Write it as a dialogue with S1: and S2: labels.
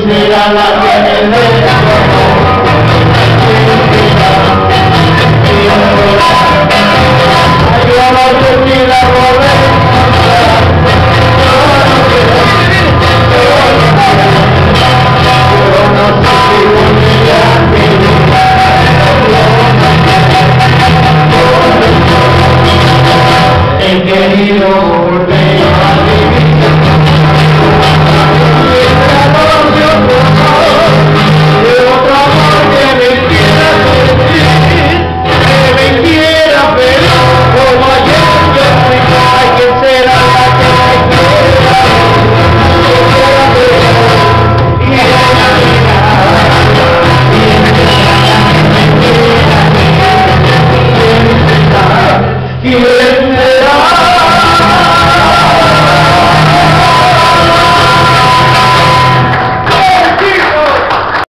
S1: Sri Rama, Y